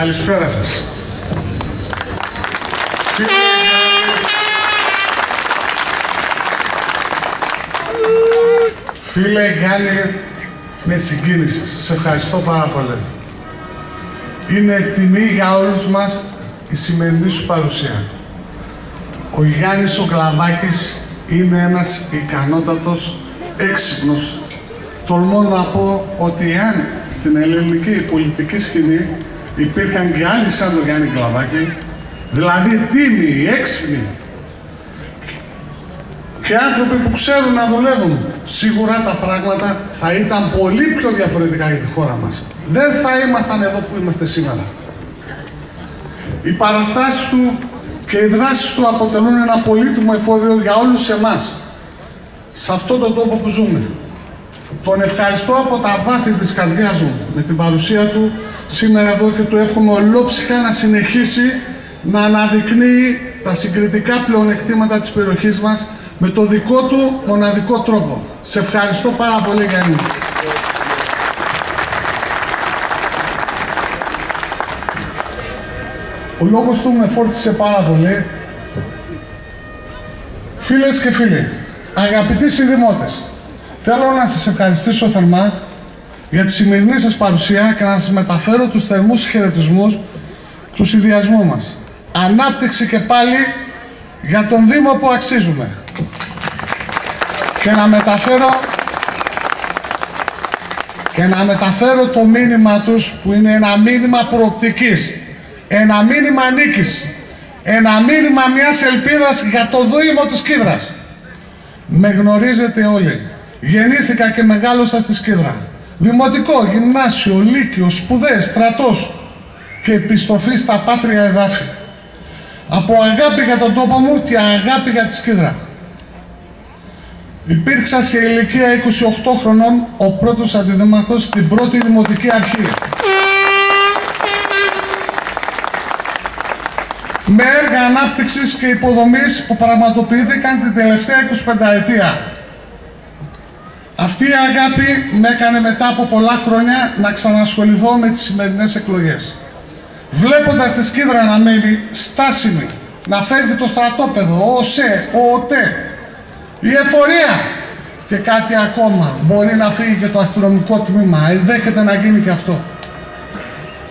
Καλησπέρα σας. Φίλε Γιάννη, με συγκίνηση. Σε ευχαριστώ πάρα πολύ. Είναι τιμή για όλους μας η σημερινή σου παρουσία. Ο Γιάννης ο Γλαβάκης είναι ένας ικανότατος, έξυπνος. Τολμώ να πω ότι αν στην ελληνική πολιτική σκηνή υπήρχαν και άλλοι σαν τον Γιάννη Γλαβάκη, δηλαδή τίμοι, έξυπνοι, και άνθρωποι που ξέρουν να δουλεύουν, σίγουρα τα πράγματα θα ήταν πολύ πιο διαφορετικά για τη χώρα μας. Δεν θα ήμασταν εδώ που είμαστε σήμερα. Οι παραστάσεις του και οι δράσεις του αποτελούν ένα πολύτιμο εφόδιο για όλους εμάς, σε αυτόν τον τόπο που ζούμε. Τον ευχαριστώ από τα βάθη της καρδιάς μου με την παρουσία του σήμερα εδώ και του εύχομαι ολόψυχα να συνεχίσει να αναδεικνύει τα συγκριτικά πλεονεκτήματα της περιοχής μας με το δικό του μοναδικό τρόπο. Σε ευχαριστώ πάρα πολύ Γιάννη. Ο λόγος του με φόρτισε πάρα πολύ. Φίλες και φίλοι, αγαπητοί συνδημότες, θέλω να σας ευχαριστήσω θερμά για τη σημερινή σας παρουσία και να σας μεταφέρω τους θερμούς χαιρετισμούς του συνδυασμού μας. Ανάπτυξη και πάλι για τον Δήμο που αξίζουμε και να μεταφέρω και να μεταφέρω το μήνυμα τους που είναι ένα μήνυμα προοπτικής, ένα μήνυμα νίκης, ένα μήνυμα μιας ελπίδας για το Δήμο της Κίδρας. Με γνωρίζετε όλοι. Γεννήθηκα και μεγάλωσα στη Σκίδρα. Δημοτικό, γυμνάσιο, λύκειο, σπουδές, στρατός και επιστροφή στα πάτρια εδάφη. Από αγάπη για τον τόπο μου και αγάπη για τη Σκίδρα. Υπήρξα σε ηλικία 28 χρονών ο πρώτος αντιδημαρχός στην πρώτη δημοτική αρχή. Με έργα ανάπτυξης και υποδομής που πραγματοποιήθηκαν την τελευταία 25 ετία. Αυτή η αγάπη με έκανε μετά από πολλά χρόνια να ξανασχοληθώ με τις σημερινές εκλογές. Βλέποντας τη σκίδρα να μένει στάσιμη, να φεύγει το στρατόπεδο, ο ΟΣΕ, ο ΟΤΕ, η εφορία και κάτι ακόμα. Μπορεί να φύγει και το αστυνομικό τμήμα. Ενδέχεται να γίνει και αυτό.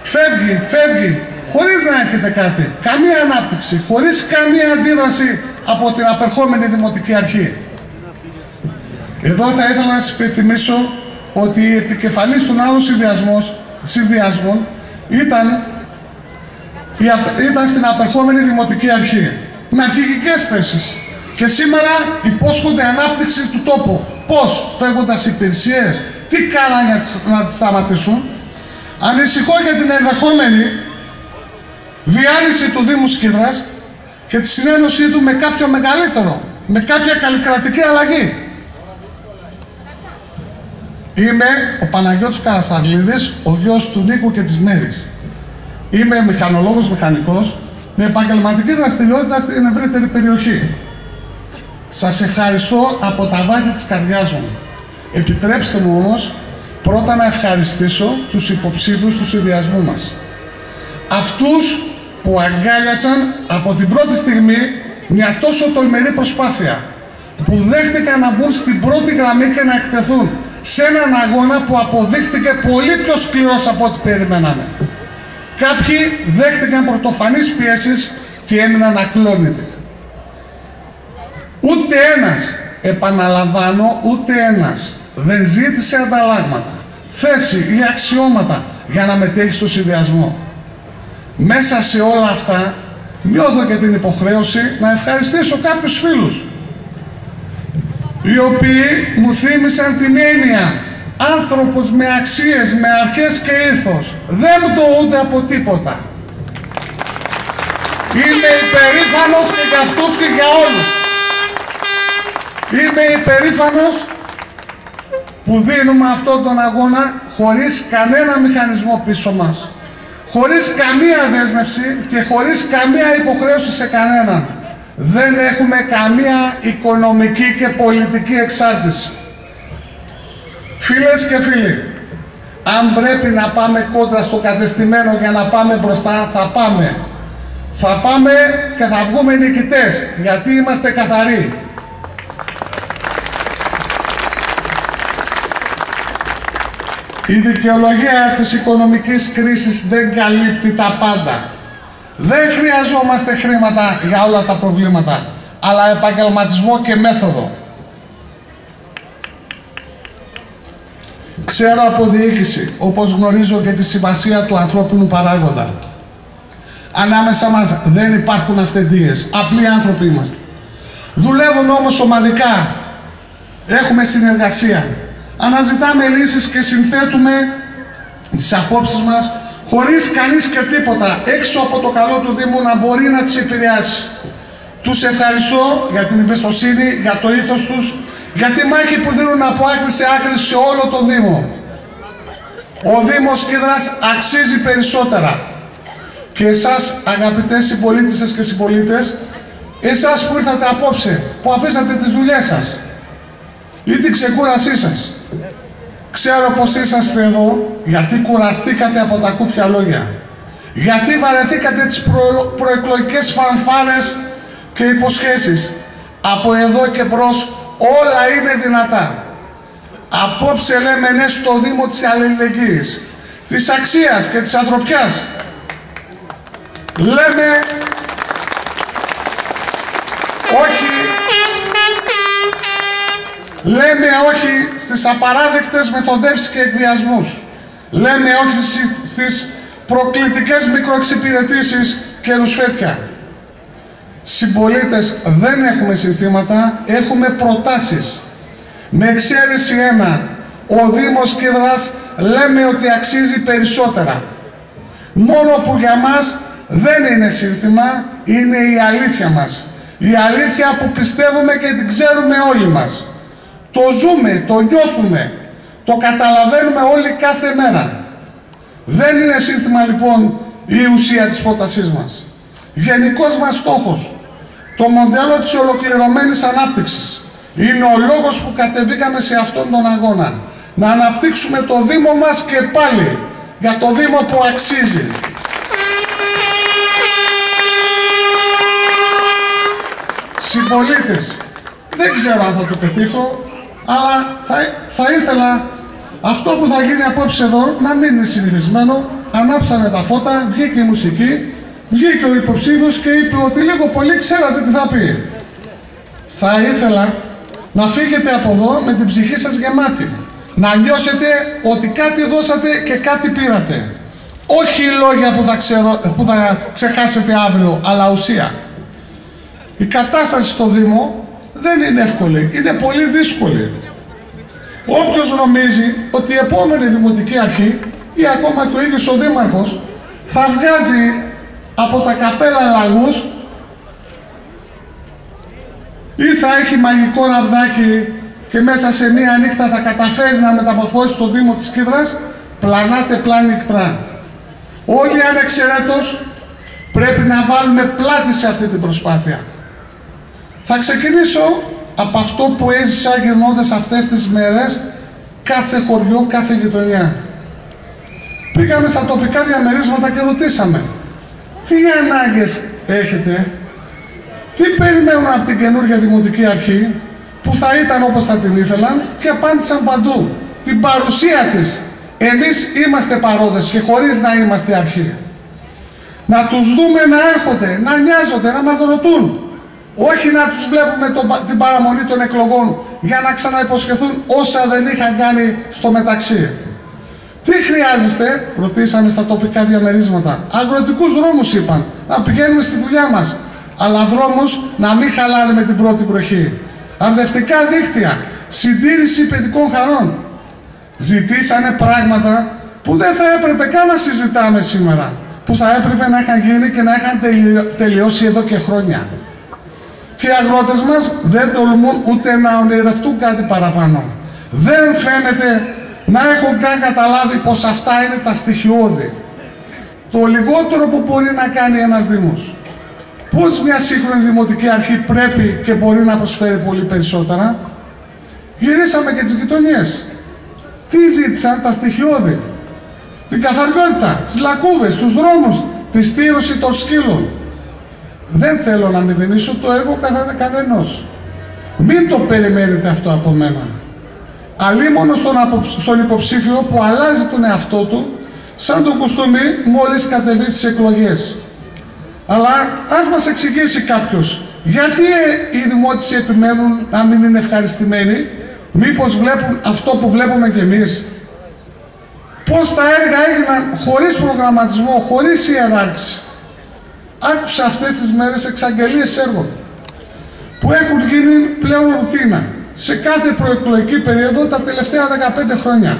Φεύγει, φεύγει, χωρίς να έρχεται κάτι. Καμία ανάπτυξη, χωρίς καμία αντίδραση από την απερχόμενη Δημοτική Αρχή. Εδώ θα ήθελα να σας υπενθυμίσω ότι η επικεφαλής των άλλων συνδυασμών ήταν, ήταν στην απερχόμενη Δημοτική Αρχή. Με αρχηγικές θέσεις. Και σήμερα υπόσχονται ανάπτυξη του τόπου. Πώς, φεύγοντας υπηρεσίες, τι κάνανε να τις σταματήσουν; Ανησυχώ για την ενδεχόμενη διάλυση του Δήμου Σκύδρας και τη συνένωσή του με κάποιο μεγαλύτερο, με κάποια καλλικρατική αλλαγή. Είμαι ο Παναγιώτης Καρασταγλίδης, ο γιος του Νίκου και της Μέρης. Είμαι μηχανολόγος μηχανικός με επαγγελματική δραστηριότητα στην ευρύτερη περιοχή. Σας ευχαριστώ από τα βάθη της καρδιάς μου. Επιτρέψτε μου όμως πρώτα να ευχαριστήσω τους υποψήφιους του συνδυασμού μας. Αυτούς που αγκάλιασαν από την πρώτη στιγμή μια τόσο τολμηρή προσπάθεια που δέχτηκαν να μπουν στην πρώτη γραμμή και να εκτεθούν σε έναν αγώνα που αποδείχτηκε πολύ πιο σκληρός από ό,τι περιμέναμε. Κάποιοι δέχτηκαν πρωτοφανείς πιέσεις και έμειναν ακλόνητοι. Ούτε ένας, επαναλαμβάνω, ούτε ένας δεν ζήτησε ανταλλάγματα, θέση ή αξιώματα για να μετέχει στο συνδυασμό. Μέσα σε όλα αυτά νιώθω και την υποχρέωση να ευχαριστήσω κάποιους φίλους οι οποίοι μου θύμισαν την έννοια άνθρωπος με αξίες, με αρχές και ήθος δεν ούτε από τίποτα. Είμαι υπερήφανος και για αυτούς και για όλους. Είμαι υπερήφανος που δίνουμε αυτόν τον αγώνα χωρίς κανένα μηχανισμό πίσω μας. Χωρίς καμία δέσμευση και χωρίς καμία υποχρέωση σε κανέναν. Δεν έχουμε καμία οικονομική και πολιτική εξάρτηση. Φίλες και φίλοι, Αν πρέπει να πάμε κόντρα στο κατεστημένο για να πάμε μπροστά, θα πάμε. Θα πάμε και θα βγούμε νικητές, γιατί είμαστε καθαροί. Η δικαιολογία της οικονομικής κρίσης δεν καλύπτει τα πάντα. Δεν χρειαζόμαστε χρήματα για όλα τα προβλήματα, αλλά επαγγελματισμό και μέθοδο. Ξέρω από διοίκηση, όπως γνωρίζω και τη σημασία του ανθρώπινου παράγοντα. Ανάμεσα μας δεν υπάρχουν αυθεντίες, απλοί άνθρωποι είμαστε. Δουλεύουμε όμως ομαδικά, έχουμε συνεργασία. Αναζητάμε λύσεις και συνθέτουμε τις απόψεις μας χωρίς κανείς και τίποτα έξω από το καλό του Δήμου να μπορεί να τις επηρεάσει. Τους ευχαριστώ για την εμπιστοσύνη, για το ήθος τους, για τη μάχη που δίνουν από άκρη σε άκρη σε όλο τον Δήμο. Ο Δήμος Κίδρας αξίζει περισσότερα. Και εσάς αγαπητές συμπολίτες και συμπολίτες, εσάς που ήρθατε απόψε, που αφήσατε τις δουλειές σας ή την ξεκούρασή σας. Ξέρω πως είσαστε εδώ γιατί κουραστήκατε από τα κούφια λόγια. Γιατί βαρεθήκατε τις προ... προεκλογικές φανφάρες και υποσχέσεις. Από εδώ και μπρος όλα είναι δυνατά. Απόψε λέμε ναι στο Δήμο της Αλληλεγγύης, της αξίας και της ανθρωπιάς. Λέμε όχι Λέμε όχι στις απαράδεκτες μεθοδεύσεις και εκβιασμούς. Λέμε όχι στις προκλητικές μικροεξυπηρετήσεις και ρουσφέτια. Συμπολίτες, δεν έχουμε συνθήματα, έχουμε προτάσεις. Με εξαίρεση ένα, ο Δήμος Κίδρας λέμε ότι αξίζει περισσότερα. Μόνο που για μας δεν είναι σύνθημα, είναι η αλήθεια μας. Η αλήθεια που πιστεύουμε και την ξέρουμε όλοι μας. Το ζούμε, το νιώθουμε, το καταλαβαίνουμε όλοι κάθε μέρα. Δεν είναι σύνθημα λοιπόν η ουσία της πρότασής μας. Γενικός μας στόχος, το μοντέλο της ολοκληρωμένης ανάπτυξης, είναι ο λόγος που κατεβήκαμε σε αυτόν τον αγώνα. Να αναπτύξουμε το Δήμο μας και πάλι για το Δήμο που αξίζει. Συμπολίτες, δεν ξέρω αν θα το πετύχω, αλλά θα, θα ήθελα αυτό που θα γίνει απόψε εδώ να μην είναι συνηθισμένο. Ανάψανε τα φώτα, βγήκε η μουσική, βγήκε ο υποψήφιος και είπε ότι λίγο πολύ ξέρατε τι θα πει. Θα ήθελα να φύγετε από εδώ με την ψυχή σας γεμάτη. Να νιώσετε ότι κάτι δώσατε και κάτι πήρατε. Όχι λόγια που θα, ξέρω, που θα ξεχάσετε αύριο, αλλά ουσία. Η κατάσταση στο Δήμο δεν είναι εύκολη, είναι πολύ δύσκολη. Όποιος νομίζει ότι η επόμενη Δημοτική Αρχή ή ακόμα και ο ίδιος ο Δήμαρχος θα βγάζει από τα καπέλα λαγούς ή θα έχει μαγικό ραβδάκι και μέσα σε μία νύχτα θα καταφέρει να μεταμορφώσει το Δήμο της Κίδρας, πλανάτε πλάνη εχθρά. Όλοι ανεξαιρέτως πρέπει να βάλουμε πλάτη σε αυτή την προσπάθεια. Θα ξεκινήσω από αυτό που έζησα γυρνώντας αυτές τις μέρες κάθε χωριό, κάθε γειτονιά. Πήγαμε στα τοπικά διαμερίσματα και ρωτήσαμε τι ανάγκες έχετε, τι περιμένουν από την καινούργια Δημοτική Αρχή που θα ήταν όπως θα την ήθελαν; Και απάντησαν παντού. Την παρουσία της. Εμείς είμαστε παρόντες και χωρίς να είμαστε αρχή. Να τους δούμε να έρχονται, να νοιάζονται, να μας ρωτούν. Όχι να τους βλέπουμε το, την παραμονή των εκλογών για να ξαναυποσχεθούν όσα δεν είχαν κάνει στο μεταξύ. Τι χρειάζεστε, ρωτήσαμε στα τοπικά διαμερίσματα. Αγροτικούς δρόμους είπαν, να πηγαίνουμε στη δουλειά μας. Αλλά δρόμους να μην χαλάνε με την πρώτη βροχή. Αρδευτικά δίκτυα, συντήρηση παιδικών χαρών. Ζητήσανε πράγματα που δεν θα έπρεπε καν να συζητάμε σήμερα. Που θα έπρεπε να είχαν γίνει και να είχαν τελειώσει εδώ και χρόνια και οι αγρότες μας δεν τολμούν ούτε να ονειρευτούν κάτι παραπάνω. Δεν φαίνεται να έχουν καν καταλάβει πως αυτά είναι τα στοιχειώδη. Το λιγότερο που μπορεί να κάνει ένας Δήμος. Πώς μια σύγχρονη δημοτική αρχή πρέπει και μπορεί να προσφέρει πολύ περισσότερα. Γυρίσαμε και τις γειτονιές. Τι ζήτησαν τα στοιχειώδη; την καθαριότητα, τις λακκούβες, τους δρόμους, τη στήρωση των σκύλων. Δεν θέλω να μηδενίσω το έργο κανενός. Μην το περιμένετε αυτό από μένα. Αλλήμωνο στον, στον υποψήφιο που αλλάζει τον εαυτό του σαν τον κουστούμι μόλις κατεβεί στις εκλογές. Αλλά ας μας εξηγήσει κάποιος γιατί οι δημότες επιμένουν να μην είναι ευχαριστημένοι, μήπως βλέπουν αυτό που βλέπουμε κι εμείς; Πώς τα έργα έγιναν χωρίς προγραμματισμό, χωρίς ιεράρχηση; Άκουσα αυτές τις μέρες εξαγγελίες έργων που έχουν γίνει πλέον ρουτίνα σε κάθε προεκλογική περίοδο τα τελευταία 15 χρόνια.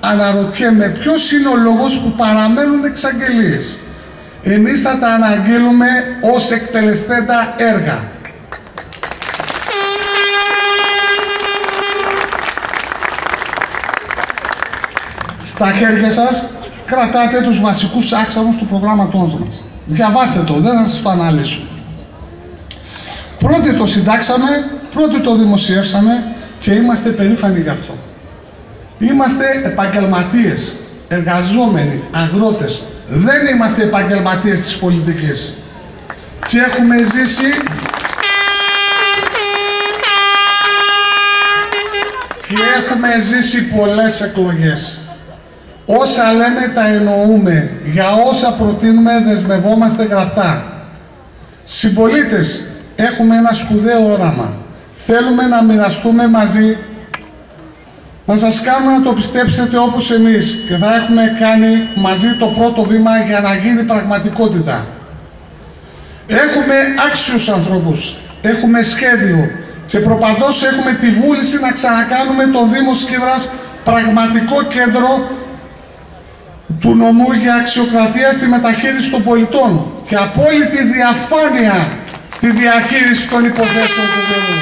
Αναρωτιέμαι ποιος είναι ο λόγος που παραμένουν εξαγγελίες. Εμείς θα τα αναγγείλουμε ως εκτελεστέτα έργα. Στα χέρια σας κρατάτε τους βασικούς άξανους του προγράμματός μας. Διαβάστε το, δεν θα σας το αναλύσω. Πρώτοι το συντάξαμε, πρώτοι το δημοσιεύσαμε και είμαστε περήφανοι γι' αυτό. Είμαστε επαγγελματίες, εργαζόμενοι, αγρότες. Δεν είμαστε επαγγελματίες της πολιτικής. Και έχουμε ζήσει και έχουμε ζήσει πολλές εκλογές. Όσα λέμε τα εννοούμε. Για όσα προτείνουμε δεσμευόμαστε γραφτά. Συμπολίτες, έχουμε ένα σπουδαίο όραμα. Θέλουμε να μοιραστούμε μαζί, να σας κάνουμε να το πιστέψετε όπως εμείς και θα έχουμε κάνει μαζί το πρώτο βήμα για να γίνει πραγματικότητα. Έχουμε άξιους ανθρώπους, έχουμε σχέδιο και προπαντός έχουμε τη βούληση να ξανακάνουμε το Δήμο Σκύδρας πραγματικό κέντρο του νομού για αξιοκρατία στη μεταχείριση των πολιτών και απόλυτη διαφάνεια στη διαχείριση των υποθέσεων του Δήμου.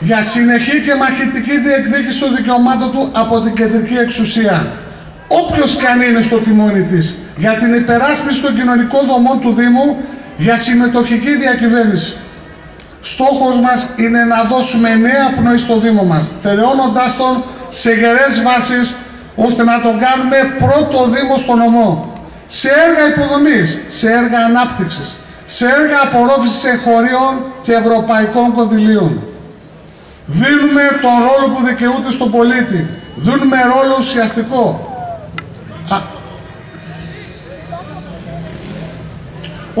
Για συνεχή και μαχητική διεκδίκηση των δικαιωμάτων του από την κεντρική εξουσία. Όποιος και αν είναι στο τιμόνι της, για την υπεράσπιση των κοινωνικών δομών του Δήμου, για συμμετοχική διακυβέρνηση. Στόχος μας είναι να δώσουμε νέα πνοή στο Δήμο μας, στερεώνοντάς τον σε γερές βάσεις, ώστε να τον κάνουμε πρώτο Δήμο στο νομό. Σε έργα υποδομής, σε έργα ανάπτυξης, σε έργα απορρόφησης εγχωρίων και ευρωπαϊκών κονδυλίων. Δίνουμε τον ρόλο που δικαιούται στον πολίτη. Δίνουμε ρόλο ουσιαστικό.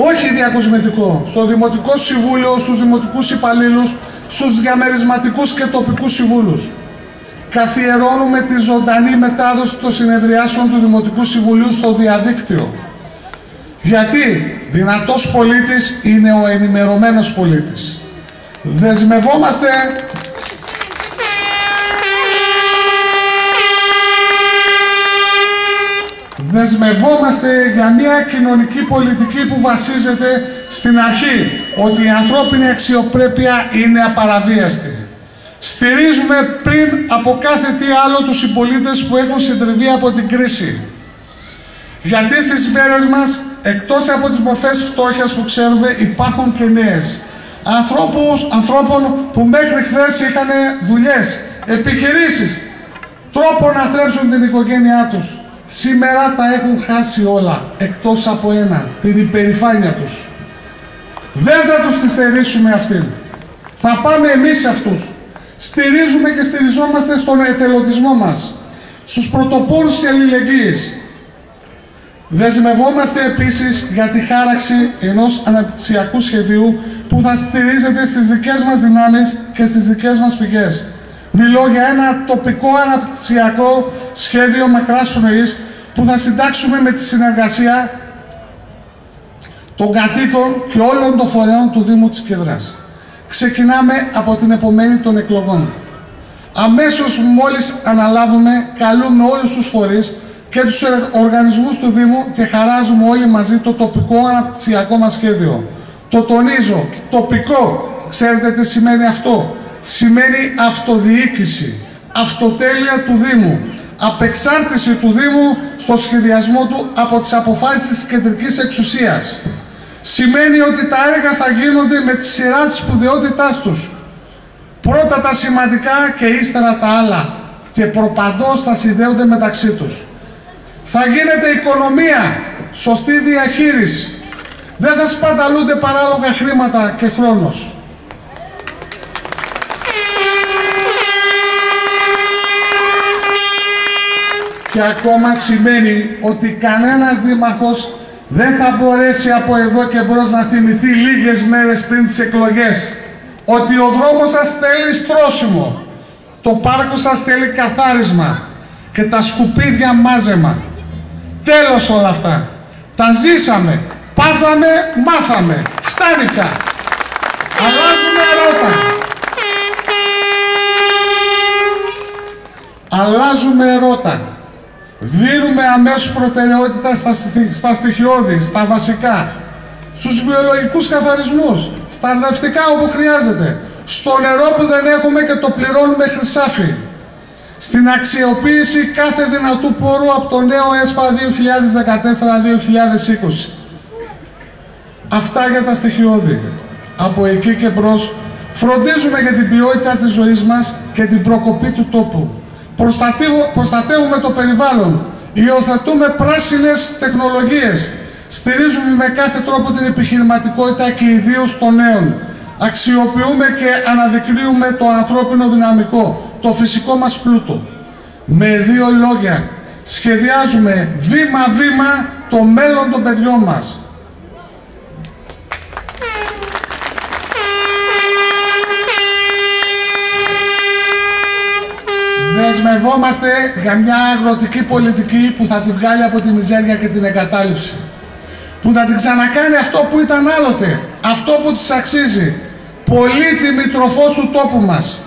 Όχι διακοσμητικό, στο Δημοτικό Συμβούλιο, στους Δημοτικούς Υπαλλήλους, στους διαμερισματικούς και τοπικούς συμβούλους. Καθιερώνουμε τη ζωντανή μετάδοση των συνεδριάσεων του Δημοτικού Συμβουλίου στο διαδίκτυο. Γιατί δυνατός πολίτης είναι ο ενημερωμένος πολίτης. Δεσμευόμαστε δεσμευόμαστε για μια κοινωνική πολιτική που βασίζεται στην αρχή ότι η ανθρώπινη αξιοπρέπεια είναι απαραβίαστη. Στηρίζουμε πριν από κάθε τι άλλο τους συμπολίτες που έχουν συντριβεί από την κρίση. Γιατί στις μέρες μας, εκτός από τις μορφές φτώχειας που ξέρουμε, υπάρχουν και νέες. Ανθρώπους, ανθρώπων που μέχρι χθες είχαν δουλειές, επιχειρήσεις, τρόπο να θρέψουν την οικογένειά τους. Σήμερα τα έχουν χάσει όλα, εκτός από ένα, την υπερηφάνεια τους. Δεν θα τους τη στερήσουμε αυτήν. Θα πάμε εμείς αυτούς. Στηρίζουμε και στηριζόμαστε στον εθελοντισμό μας, στους πρωτοπόρους της αλληλεγγύης. Δεσμευόμαστε επίσης για τη χάραξη ενός αναπτυξιακού σχεδίου που θα στηρίζεται στις δικές μας δυνάμεις και στις δικές μας πηγές. Μιλώ για ένα τοπικό αναπτυξιακό σχέδιο μακράς πνοής που θα συντάξουμε με τη συνεργασία των κατοίκων και όλων των φορέων του Δήμου της Κεδράς. Ξεκινάμε από την επομένη των εκλογών. Αμέσως μόλις αναλάβουμε, καλούμε όλους τους φορείς και τους οργανισμούς του Δήμου και χαράζουμε όλοι μαζί το τοπικό αναπτυξιακό μας σχέδιο. Το τονίζω, τοπικό. Ξέρετε τι σημαίνει αυτό; Σημαίνει αυτοδιοίκηση, αυτοτέλεια του Δήμου, απεξάρτηση του Δήμου στο σχεδιασμό του από τις αποφάσεις της κεντρικής εξουσίας. Σημαίνει ότι τα έργα θα γίνονται με τη σειρά της σπουδαιότητάς τους. Πρώτα τα σημαντικά και ύστερα τα άλλα και προπαντός θα συνδέονται μεταξύ τους. Θα γίνεται οικονομία, σωστή διαχείριση. Δεν θα σπαταλούνται παράλογα χρήματα και χρόνος. Και ακόμα σημαίνει ότι κανένας δήμαρχος δεν θα μπορέσει από εδώ και μπρος να θυμηθεί λίγες μέρες πριν τις εκλογές ότι ο δρόμος σας θέλει στρώσιμο, το πάρκο σας θέλει καθάρισμα και τα σκουπίδια μάζεμα. Τέλος όλα αυτά. Τα ζήσαμε, πάθαμε, μάθαμε. Φτάνει πια. Αλλάζουμε ρότα. Αλλάζουμε ρότα. Δίνουμε αμέσως προτεραιότητα στα, στα στοιχειώδη, στα βασικά, στους βιολογικούς καθαρισμούς, στα αρδευτικά όπου χρειάζεται, στο νερό που δεν έχουμε και το πληρώνουμε χρυσάφι, στην αξιοποίηση κάθε δυνατού πόρου από το νέο ΕΣΠΑ 2014-2020. Αυτά για τα στοιχειώδη. Από εκεί και μπρος φροντίζουμε για την ποιότητα της ζωής μας και την προκοπή του τόπου. Προστατεύουμε το περιβάλλον, υιοθετούμε πράσινες τεχνολογίες, στηρίζουμε με κάθε τρόπο την επιχειρηματικότητα και ιδίως των νέων. Αξιοποιούμε και αναδεικνύουμε το ανθρώπινο δυναμικό, το φυσικό μας πλούτο. Με δύο λόγια, σχεδιάζουμε βήμα-βήμα το μέλλον των παιδιών μας. Δεσμευόμαστε για μια αγροτική πολιτική που θα τη βγάλει από τη μιζέρια και την εγκατάλειψη. Που θα την ξανακάνει αυτό που ήταν άλλοτε, αυτό που της αξίζει. Πολύτιμη τροφός του τόπου μας.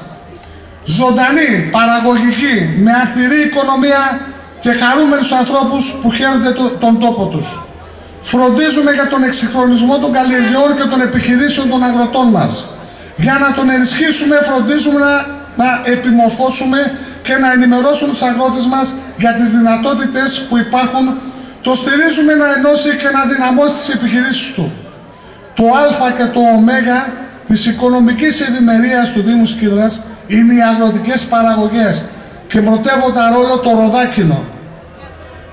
Ζωντανή, παραγωγική, με αθυρή οικονομία και χαρούμενους ανθρώπους που χαίρονται τον τόπο τους. Φροντίζουμε για τον εξυγχρονισμό των καλλιεργειών και των επιχειρήσεων των αγροτών μας. Για να τον ενισχύσουμε φροντίζουμε να, να επιμορφώσουμε και να ενημερώσουν τους αγρότες μας για τις δυνατότητες που υπάρχουν, το στηρίζουμε να ενώσει και να δυναμώσει τις επιχειρήσεις του. Το α και το ω της οικονομικής ευημερίας του Δήμου Σκύδρας είναι οι αγροτικές παραγωγές και πρωτεύοντα ρόλο το ροδάκινο.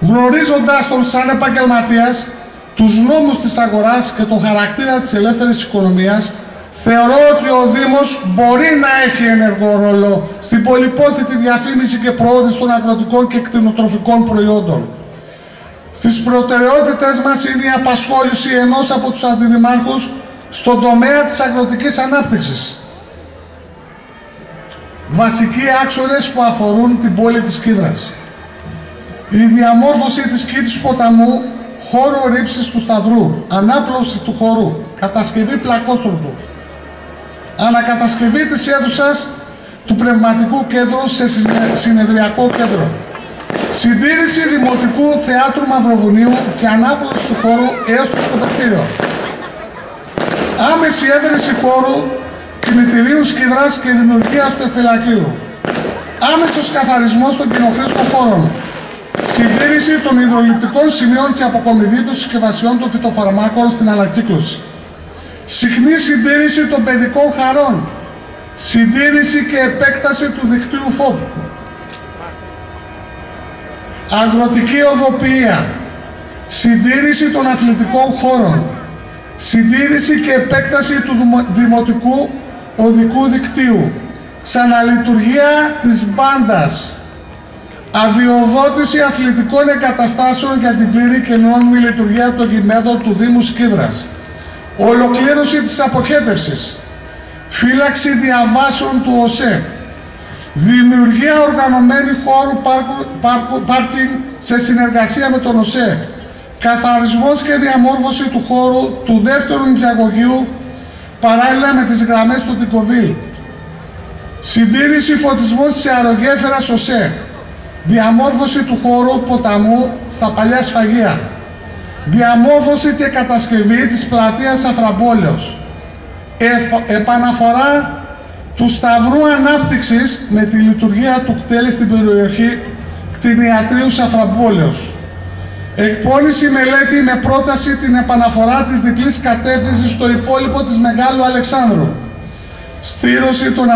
Γνωρίζοντας τον σαν επαγγελματίας, τους νόμους της αγοράς και τον χαρακτήρα της ελεύθερης οικονομίας, Θεωρώ ότι ο Δήμος μπορεί να έχει ενεργό ρόλο στην πολυπόθητη διαφήμιση και προώθηση των αγροτικών και κτηνοτροφικών προϊόντων. Στις προτεραιότητες μας είναι η απασχόληση ενός από τους αντιδημάρχους στον τομέα της αγροτικής ανάπτυξης. Βασικοί άξονες που αφορούν την πόλη της Κίδρας. Η διαμόρφωση της Κίτης ποταμού, χώρο ρήψης του Σταυρού, ανάπλωση του χώρου, κατασκευή πλακόστρωτου, ανακατασκευή της αίθουσας του πνευματικού κέντρου σε συνεδριακό κέντρο. Συντήρηση Δημοτικού Θεάτρου Μαυροβουνίου και ανάπλωση του χώρου έως το σκοπευτήριο. Άμεση έβρεση χώρου κινητηρίου σκυδράς και δημιουργίας του εφηλακίου. Άμεσος καθαρισμός των κοινοχρήστων χώρων. Συντήρηση των υδροληπτικών σημείων και αποκομιδή των συσκευασιών των φυτοφαρμάκων στην ανακύκλωση. Συχνή συντήρηση των παιδικών χαρών. Συντήρηση και επέκταση του δικτύου ΦΟΠ. Αγροτική οδοποιία. Συντήρηση των αθλητικών χώρων. Συντήρηση και επέκταση του δημοτικού οδικού δικτύου. Ξαναλειτουργία της μπάντας. Αδειοδότηση αθλητικών εγκαταστάσεων για την πλήρη και νόμιμη λειτουργία των γημέδων του Δήμου Σκύδρας ολοκλήρωση της αποχέτευσης, φύλαξη διαβάσεων του ΟΣΕ, δημιουργία οργανωμένη χώρου πάρκου, πάρκου, πάρκινγκ σε συνεργασία με τον ΟΣΕ, καθαρισμός και διαμόρφωση του χώρου του δεύτερου νηπιαγωγείου παράλληλα με τις γραμμές του Τικοβίλ, συντήρηση φωτισμού σε αερογέφερα ΟΣΕ, διαμόρφωση του χώρου ποταμού στα παλιά σφαγεία, διαμόρφωση και κατασκευή της πλατείας Αφραμπόλεως, επαναφορά του Σταυρού Ανάπτυξης με τη λειτουργία του κτέλη στην περιοχή κτηνιατρίου Σαφραμπόλεως. Εκπώνηση μελέτη με πρόταση την επαναφορά της διπλής κατεύθυνσης στο υπόλοιπο της Μεγάλου Αλεξάνδρου. στήρωση των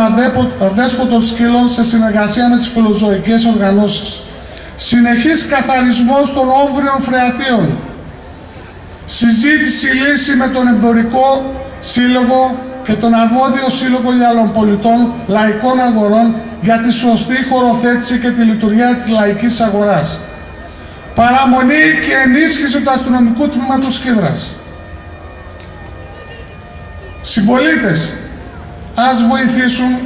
αδέσποτων σκύλων σε συνεργασία με τις φιλοζωικές οργανώσεις, συνεχής καθαρισμός των όμβριων φρεατίων, συζήτηση λύση με τον εμπορικό σύλλογο και τον αρμόδιο σύλλογο πολιτών λαϊκών αγορών για τη σωστή χωροθέτηση και τη λειτουργία της λαϊκής αγοράς. Παραμονή και ενίσχυση του αστυνομικού τμήματος Χίδρας. Συμπολίτες, ας βοηθήσουν,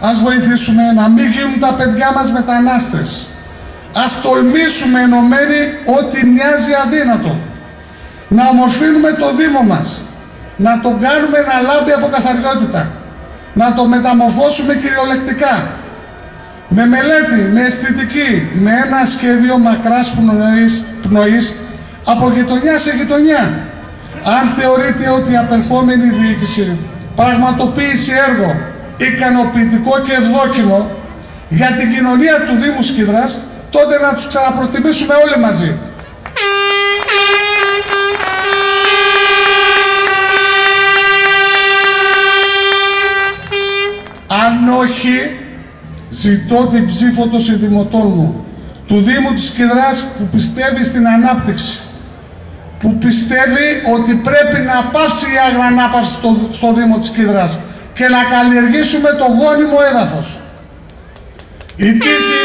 ας βοηθήσουμε να μην γίνουν τα παιδιά μας μετανάστες. Ας τολμήσουμε ενωμένοι ό,τι μοιάζει αδύνατο. Να ομορφύνουμε το Δήμο μας. Να τον κάνουμε να λάμπει από καθαριότητα. Να το μεταμορφώσουμε κυριολεκτικά. Με μελέτη, με αισθητική, με ένα σχέδιο μακράς πνοής, πνοής από γειτονιά σε γειτονιά. Αν θεωρείτε ότι η απερχόμενη διοίκηση πραγματοποίησε έργο ικανοποιητικό και ευδόκιμο για την κοινωνία του Δήμου Σκύδρας, τότε να τους ξαναπροτιμήσουμε όλοι μαζί. Αν όχι, ζητώ την ψήφο των συνδημοτών μου, του Δήμου της Κιδράς που πιστεύει στην ανάπτυξη, που πιστεύει ότι πρέπει να πάψει η αγρανάπαυση στο, στο Δήμο της Κίδρας και να καλλιεργήσουμε το γόνιμο έδαφος. Η τύχη...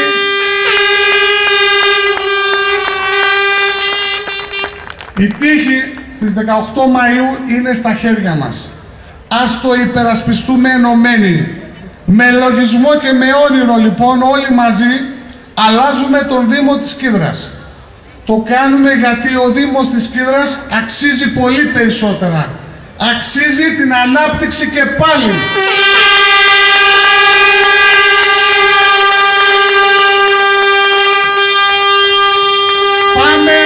Η τύχη στις 18 Μαΐου είναι στα χέρια μας. Ας το υπερασπιστούμε ενωμένοι. Με λογισμό και με όνειρο λοιπόν όλοι μαζί αλλάζουμε τον Δήμο της Κίδρας. Το κάνουμε γιατί ο Δήμος της Κίδρας αξίζει πολύ περισσότερα. Αξίζει την ανάπτυξη και πάλι. Πάμε,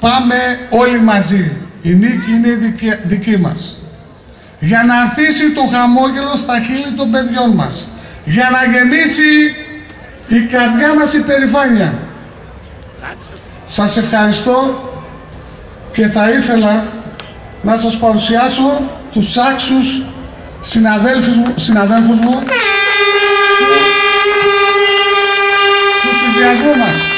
πάμε όλοι μαζί. Η νίκη είναι δική, δική μας για να αρθίσει το χαμόγελο στα χείλη των παιδιών μας, για να γεμίσει η καρδιά μας υπερηφάνεια. Σας ευχαριστώ και θα ήθελα να σας παρουσιάσω τους άξους συναδέλφους μου, συναδέλφους μου του συνδυασμού μας.